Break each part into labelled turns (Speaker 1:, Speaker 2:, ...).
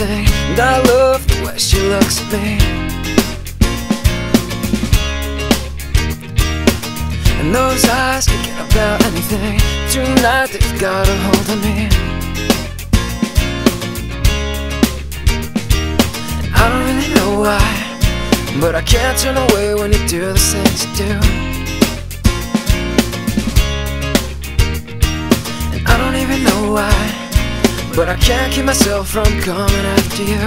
Speaker 1: anything And I love the way she looks at me. And those eyes can get about anything. Tonight they've got a hold of me. And I don't really know why But I can't turn away when you do the things you do. And I don't even know why But I can't keep myself from coming after you.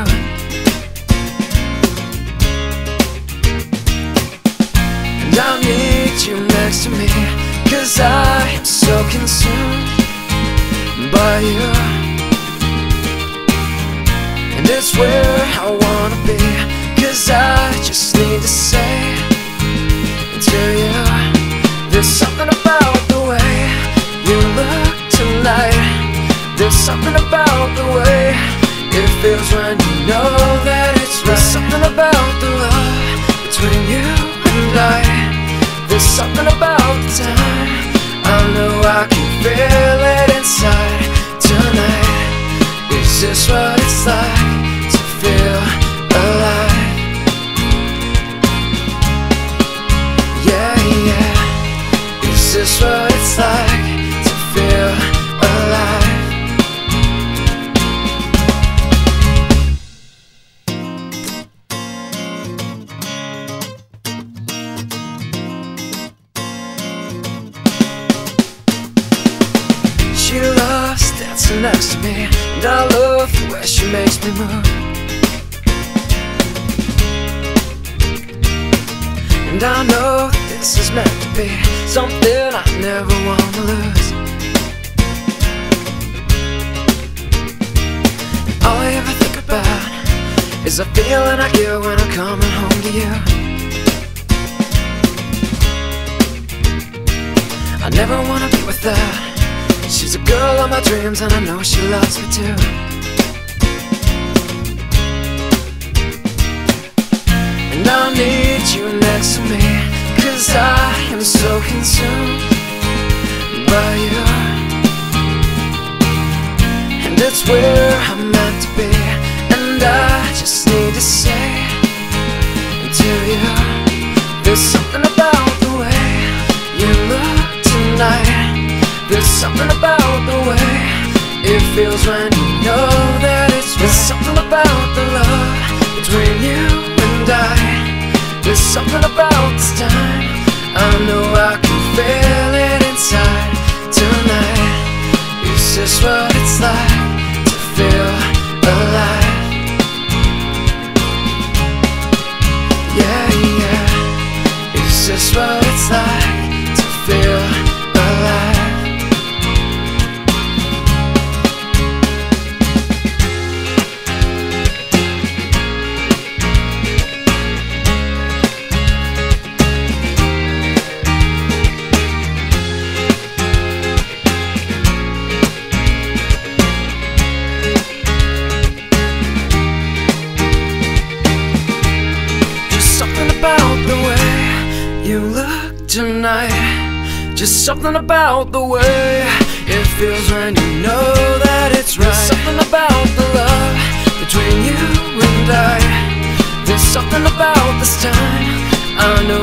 Speaker 1: And I need you next to me Cause I am so consumed by you. And it's where I wanna be Cause I just need to say to you There's something There's something about the way it feels when you know that it's right. There's something about the love between you and I. There's something about the time. I know I can feel it inside tonight. Is this what She loves dancing next to me. And I love the way she makes me move. And I know this is meant to be Something I never want to lose All I ever think about Is the feeling I get when I'm coming home to you. I never wanna be without She's a girl of my dreams and I know she loves me too. And I need you next to me Cause I am so consumed by you. And it's where I'm meant something about the way it feels when you know that it's right. There's something about the love between you and I. There's something about this time. I know about the way you look tonight. Just something about the way it feels when you know that it's right. There's something about the love between you and I. There's something about this time. I know